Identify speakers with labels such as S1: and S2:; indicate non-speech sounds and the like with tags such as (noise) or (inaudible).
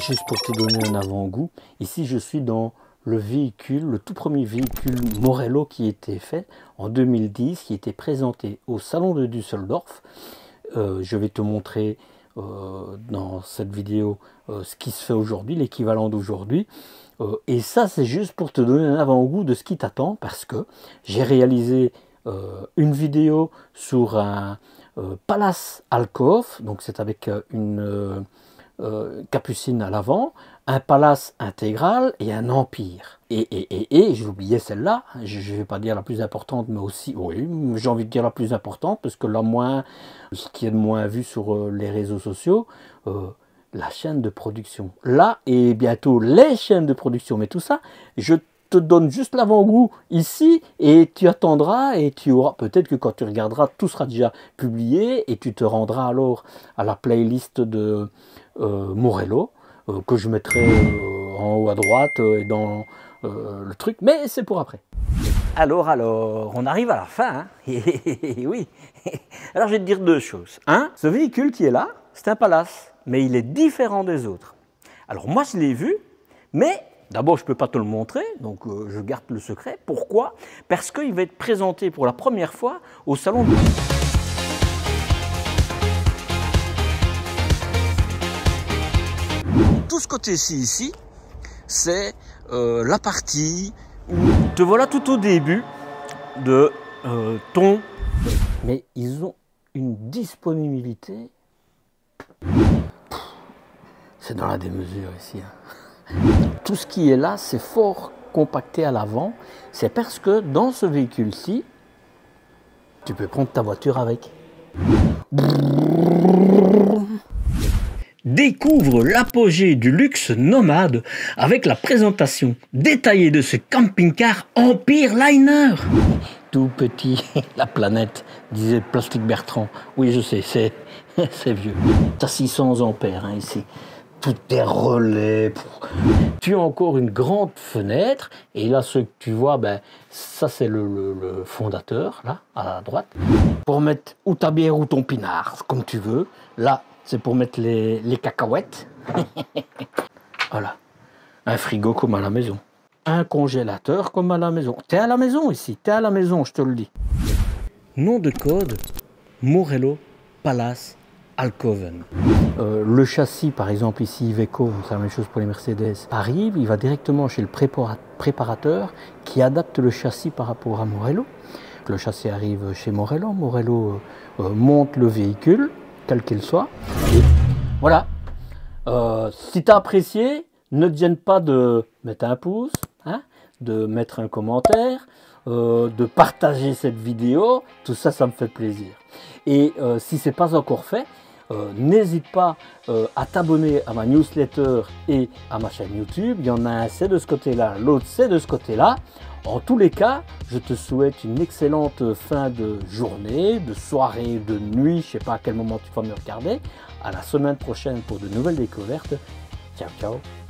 S1: juste pour te donner un avant-goût. Ici, je suis dans le véhicule, le tout premier véhicule Morello qui était fait en 2010, qui était présenté au salon de Düsseldorf. Euh, je vais te montrer euh, dans cette vidéo euh, ce qui se fait aujourd'hui, l'équivalent d'aujourd'hui. et ça, c'est juste pour te donner un avant-goût de ce qui t'attend, parce que j'ai réalisé une vidéo sur un Palace Alcove, donc c'est avec une capucine à l'avant, un palace intégral et un empire. Et, et, et, et oublié celle-là, je ne vais pas dire la plus importante, mais aussi, oui, j'ai envie de dire la plus importante, parce que la moins, ce qui est de moins vu sur euh, les réseaux sociaux, euh, la chaîne de production. Là, et bientôt les chaînes de production, mais tout ça, je te donne juste l'avant-goût ici, et tu attendras, et tu auras, peut-être que quand tu regarderas, tout sera déjà publié, et tu te rendras alors à la playlist de euh, Morello, euh, que je mettrai euh, en haut à droite et dans le truc, mais c'est pour après. Alors, alors, on arrive à la fin. Hein (laughs) oui. (laughs) Alors, je vais te dire deux choses. Un, ce véhicule qui est là, c'est un Palace, mais il est différent des autres. Alors, moi, je l'ai vu, mais D'abord, je ne peux pas te le montrer, donc je garde le secret. Pourquoi? Parce qu'il va être présenté pour la première fois au salon de... tout ce côté-ci, ici, c'est euh, la partie où te voilà tout au début de euh, ton... Mais ils ont une disponibilité... C'est dans la démesure ici. Hein. Tout ce qui est là, c'est fort compacté à l'avant. C'est parce que dans ce véhicule-ci, tu peux prendre ta voiture avec. Découvre l'apogée du luxe nomade avec la présentation détaillée de ce camping-car Empire Liner. Tout petit, (laughs) la planète, disait Plastique Bertrand. Oui, je sais, c'est, (laughs) vieux. T'as 600 ampères hein, ici. Relais. Tu as encore une grande fenêtre. Et là, ce que tu vois, ben, ça c'est le, le fondateur, là, à droite. Pour mettre ou ta bière ou ton pinard, comme tu veux. Là, c'est pour mettre les, cacahuètes. (laughs) voilà. Un frigo comme à la maison. Un congélateur comme à la maison. T'es à la maison ici, t'es à la maison, je te le dis. Nom de code, Morello Palace Alcoven. Euh, le châssis, par exemple, ici, Iveco, c'est la même chose pour les Mercedes, arrive, il va directement chez le préparateur qui adapte le châssis par rapport à Morello. Le châssis arrive chez Morello, Morello euh, euh, monte le véhicule, quel qu'il soit. voilà. Si tu as apprécié, ne te pas de mettre un pouce, hein, de mettre un commentaire, de partager cette vidéo. Tout ça, ça me fait plaisir. Et si ce n'est pas encore fait, n'hésite pas à t'abonner à ma newsletter et à ma chaîne YouTube. Il y en a un, c'est de ce côté-là, l'autre, c'est de ce côté-là. En tous les cas, je te souhaite une excellente fin de journée, de soirée, de nuit, je ne sais pas à quel moment tu vas me regarder. À la semaine prochaine pour de nouvelles découvertes. Ciao, ciao